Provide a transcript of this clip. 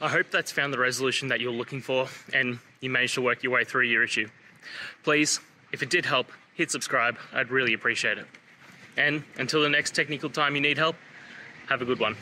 I hope that's found the resolution that you're looking for and you managed to work your way through your issue. Please, if it did help, hit subscribe. I'd really appreciate it. And until the next technical time you need help, have a good one.